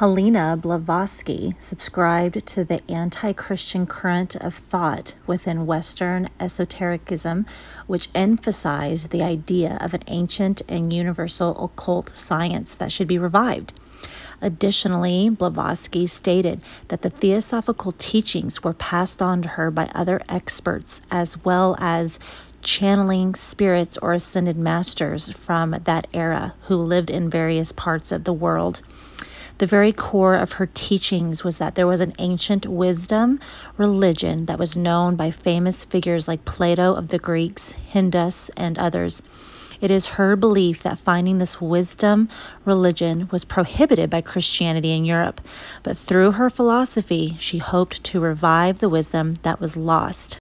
Helena Blavatsky subscribed to the anti Christian current of thought within Western esotericism, which emphasized the idea of an ancient and universal occult science that should be revived. Additionally, Blavatsky stated that the theosophical teachings were passed on to her by other experts as well as channeling spirits or ascended masters from that era who lived in various parts of the world. The very core of her teachings was that there was an ancient wisdom religion that was known by famous figures like Plato of the Greeks, Hindus, and others. It is her belief that finding this wisdom religion was prohibited by Christianity in Europe, but through her philosophy, she hoped to revive the wisdom that was lost.